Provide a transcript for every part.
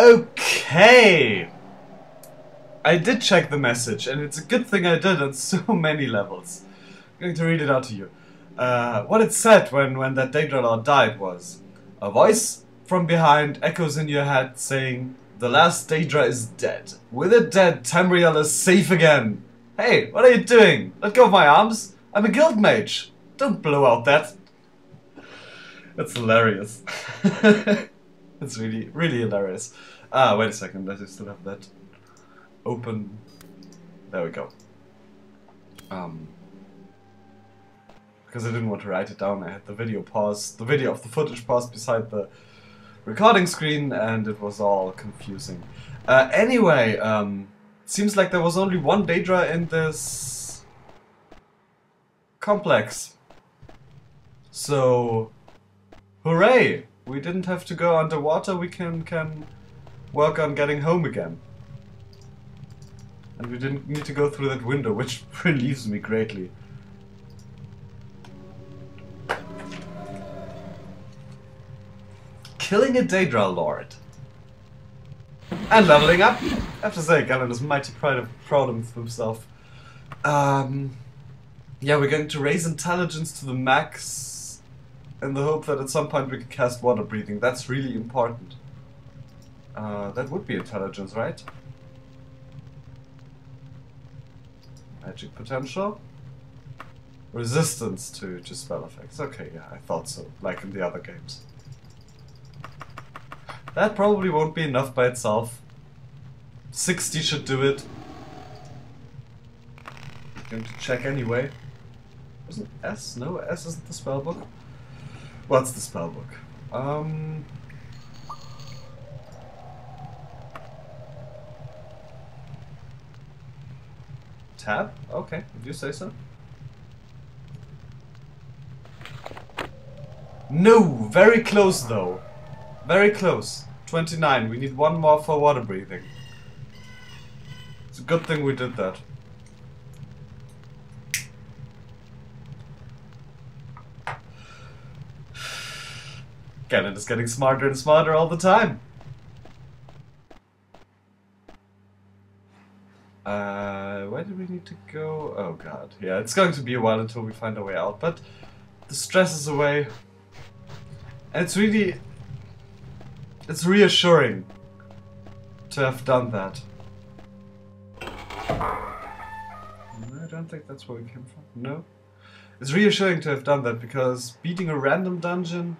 Okay. I did check the message, and it's a good thing I did on so many levels. I'm going to read it out to you. Uh, what it said when, when that Daedra died was, A voice from behind echoes in your head saying, The last Daedra is dead. With it dead, Tamriel is safe again. Hey, what are you doing? Let go of my arms. I'm a guild mage. Don't blow out that. That's hilarious. That's really, really hilarious. Ah, wait a second. It still have that open? There we go. Um, because I didn't want to write it down, I had the video paused, the video of the footage paused beside the recording screen, and it was all confusing. Uh, anyway, um, seems like there was only one Daedra in this complex. So, hooray! We didn't have to go underwater, we can, can work on getting home again. And we didn't need to go through that window, which relieves me greatly. Killing a Daedra Lord. And leveling up. I have to say, Gallant is mighty proud of, proud of himself. Um, yeah, we're going to raise intelligence to the max in the hope that at some point we can cast water breathing. That's really important. Uh, that would be intelligence, right? Magic potential. Resistance to, to spell effects. Okay, yeah, I thought so. Like in the other games. That probably won't be enough by itself. 60 should do it. Going to check anyway. Wasn't S? No, S isn't the spellbook. What's the spellbook? Um... Tab? Okay, if you say so. No! Very close though. Very close. 29. We need one more for water breathing. It's a good thing we did that. Ganon is getting smarter and smarter all the time. Uh, where do we need to go? Oh god, yeah, it's going to be a while until we find a way out, but the stress is away. And it's really... It's reassuring to have done that. I don't think that's where we came from. No? It's reassuring to have done that because beating a random dungeon,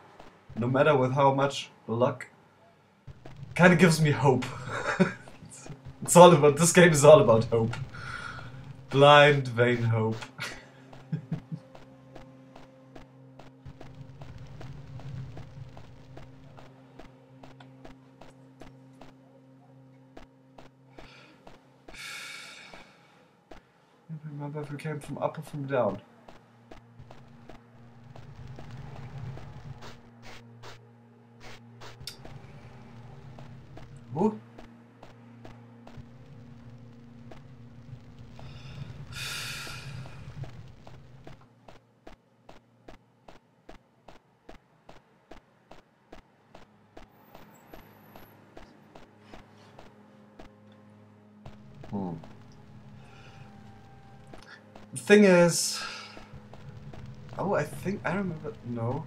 no matter with how much luck, kind of gives me hope. It's all about, this game is all about hope. Blind, vain hope. remember if we came from up or from down. Hmm. The thing is... Oh, I think... I remember... No.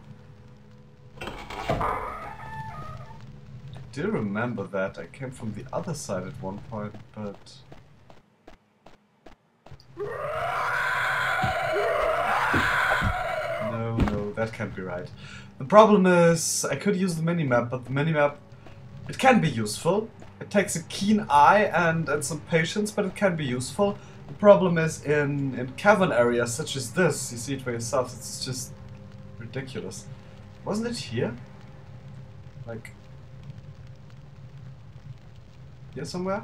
I do remember that. I came from the other side at one point, but... No, no, that can't be right. The problem is, I could use the minimap, but the minimap... It can be useful. It takes a keen eye and, and some patience, but it can be useful. The problem is in, in cavern areas such as this, you see it for yourself, it's just ridiculous. Wasn't it here? Like... Here somewhere?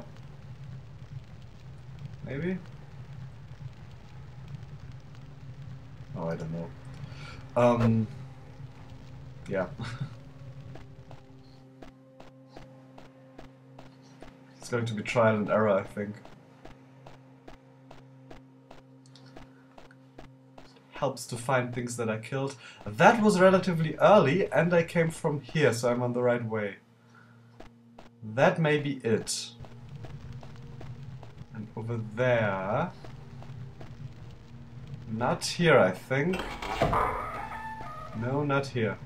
Maybe? Oh, I don't know. Um... Yeah. going to be trial and error, I think. helps to find things that I killed. That was relatively early, and I came from here, so I'm on the right way. that may be it. And over there... Not here, I think. No, not here.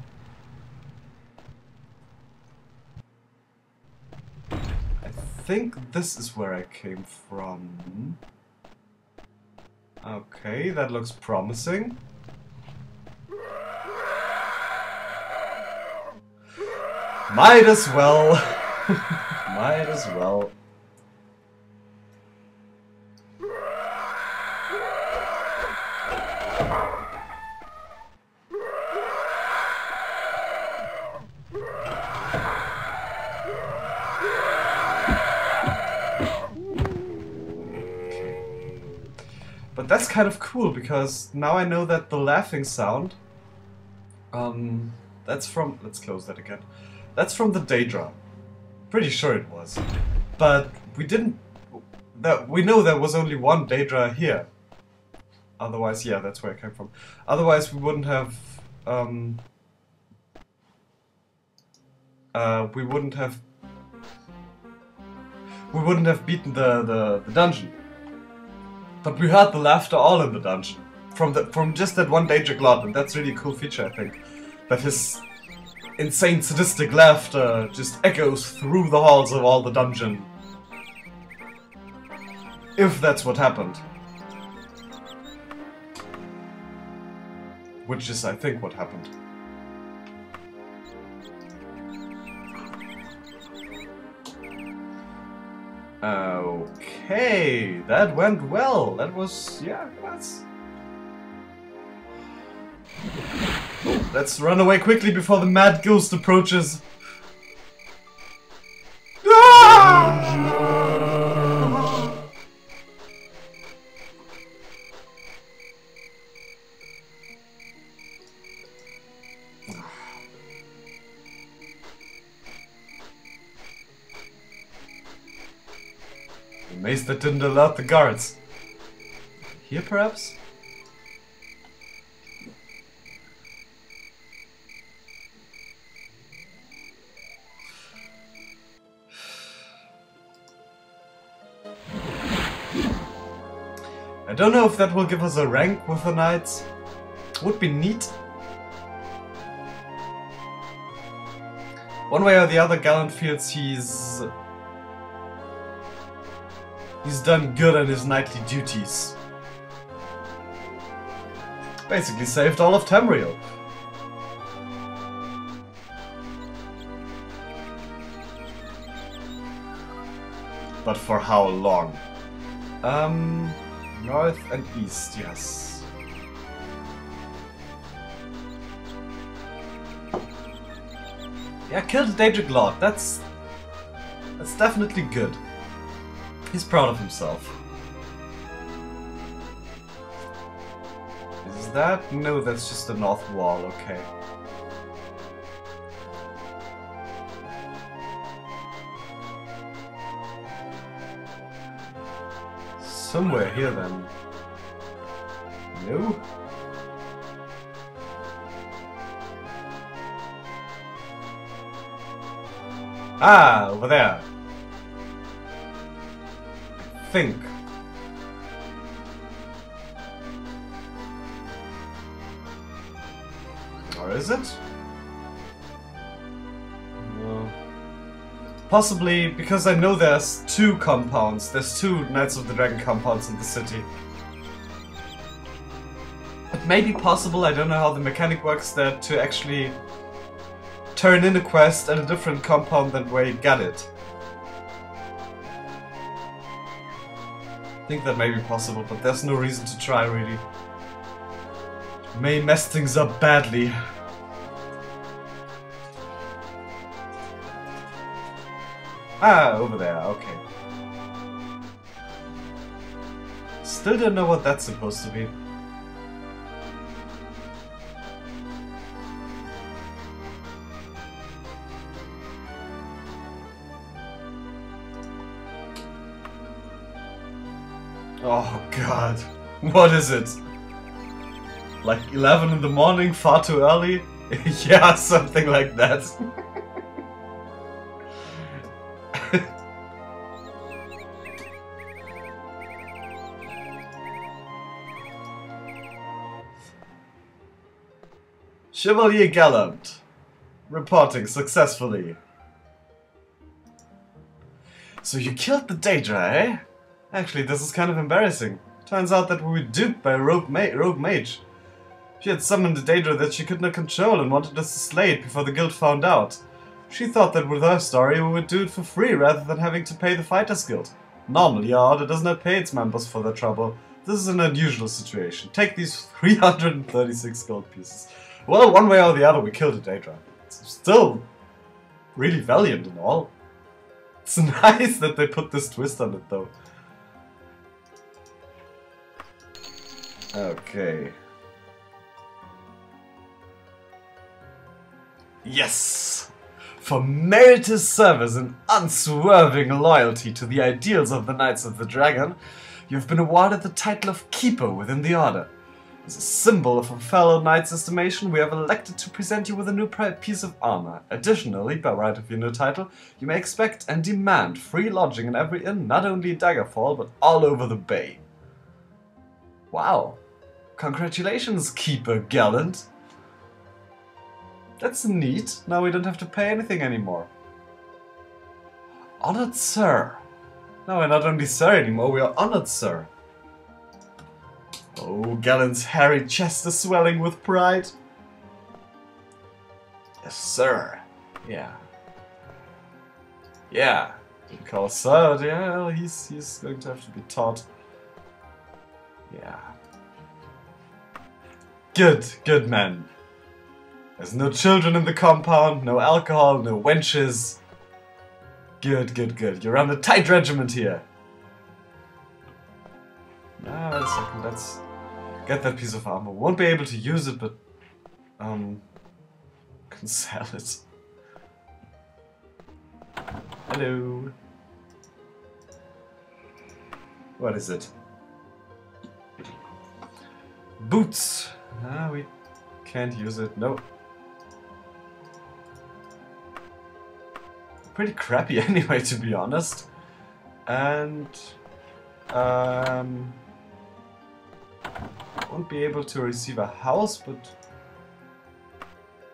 I think this is where I came from. Okay, that looks promising. Might as well. Might as well. That's kind of cool because now I know that the laughing sound um that's from let's close that again. That's from the Daedra. Pretty sure it was. But we didn't that we know there was only one Daedra here. Otherwise, yeah, that's where it came from. Otherwise we wouldn't have um uh we wouldn't have we wouldn't have beaten the, the, the dungeon. But we heard the laughter all in the dungeon. From the from just that one Daedra Glot, and that's really a cool feature, I think. That his insane sadistic laughter just echoes through the halls of all the dungeon. If that's what happened. Which is, I think, what happened. Okay, that went well. That was, yeah, that's... Let's run away quickly before the mad ghost approaches. Amazed that didn't alert the guards. Here, perhaps? I don't know if that will give us a rank with the knights. Would be neat. One way or the other, Gallant feels he's... He's done good on his knightly duties. Basically saved all of Tamriel. But for how long? Um... North and east, yes. Yeah, killed Daedric Lord. That's that's definitely good. He's proud of himself. Is that? No, that's just the north wall, okay. Somewhere here then. No? Ah, over there. Think. Or is it? No. Possibly because I know there's two compounds. There's two Knights of the Dragon compounds in the city. It may be possible, I don't know how the mechanic works there, to actually turn in a quest at a different compound than where you got it. I think that may be possible, but there's no reason to try really. May mess things up badly. Ah, over there, okay. Still don't know what that's supposed to be. What is it? Like 11 in the morning, far too early? yeah, something like that. Chevalier Gallant. Reporting successfully. So you killed the Daedra, eh? Actually, this is kind of embarrassing. Turns out that we were duped by a rogue, ma rogue mage. She had summoned a Daedra that she could not control and wanted us to slay it before the guild found out. She thought that with her story we would do it for free rather than having to pay the Fighters Guild. Normally our order does not pay its members for their trouble. This is an unusual situation. Take these 336 gold pieces. Well, one way or the other we killed a Daedra. It's still really valiant and all. It's nice that they put this twist on it though. Okay. Yes! For merited service and unswerving loyalty to the ideals of the Knights of the Dragon, you have been awarded the title of Keeper within the Order. As a symbol of a fellow knight's estimation, we have elected to present you with a new piece of armor. Additionally, by right of your new title, you may expect and demand free lodging in every inn, not only in Daggerfall, but all over the bay. Wow. Congratulations, Keeper Gallant. That's neat. Now we don't have to pay anything anymore. Honored Sir. Now we're not only Sir anymore, we are Honored Sir. Oh, Gallant's hairy chest is swelling with pride. Yes, sir. Yeah. Yeah. Didn't sir, yeah, he's, he's going to have to be taught. Yeah. Good, good man. There's no children in the compound, no alcohol, no wenches. Good, good, good. You're on a tight regiment here. Ah, second, let's get that piece of armor. Won't be able to use it, but... Um... Can sell it. Hello. What is it? Boots. Ah, we can't use it. Nope. Pretty crappy anyway, to be honest. And... Um... Won't be able to receive a house, but...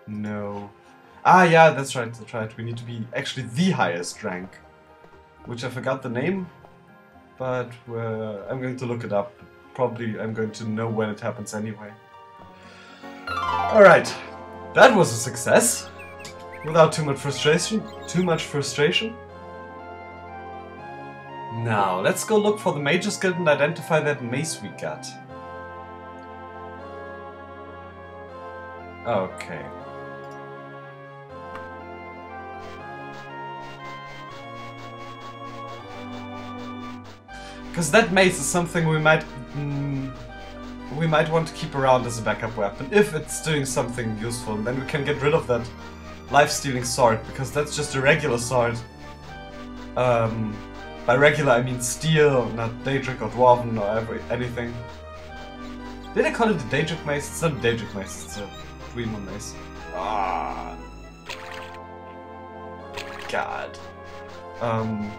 No. Ah, yeah, that's right, that's right. We need to be actually the highest rank. Which I forgot the name, but uh, I'm going to look it up. Probably I'm going to know when it happens anyway. Alright, that was a success. Without too much frustration. Too much frustration. Now, let's go look for the Mage's Guild and identify that mace we got. Okay. Because that mace is something we might... Mm, we might want to keep around as a backup weapon, if it's doing something useful. Then we can get rid of that life-stealing sword, because that's just a regular sword. Um, by regular, I mean steel, not Daedric or Dwarven or every, anything. Did I call it a Daedric mace? It's not a Daedric mace, it's a Dreamer mace. Ah. God. Um...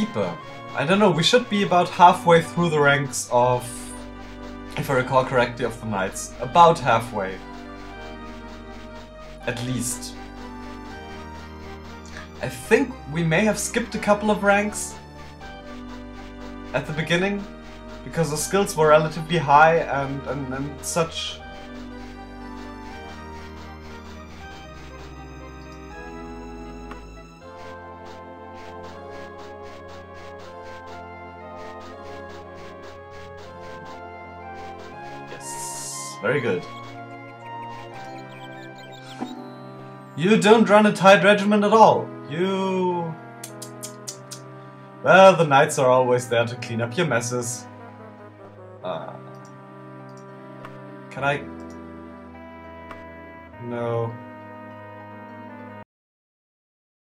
Keeper. I don't know, we should be about halfway through the ranks of, if I recall correctly, of the Knights. About halfway. At least. I think we may have skipped a couple of ranks at the beginning because the skills were relatively high and, and, and such. Very good. You don't run a tight regiment at all. You... Well, the knights are always there to clean up your messes. Uh, can I... No.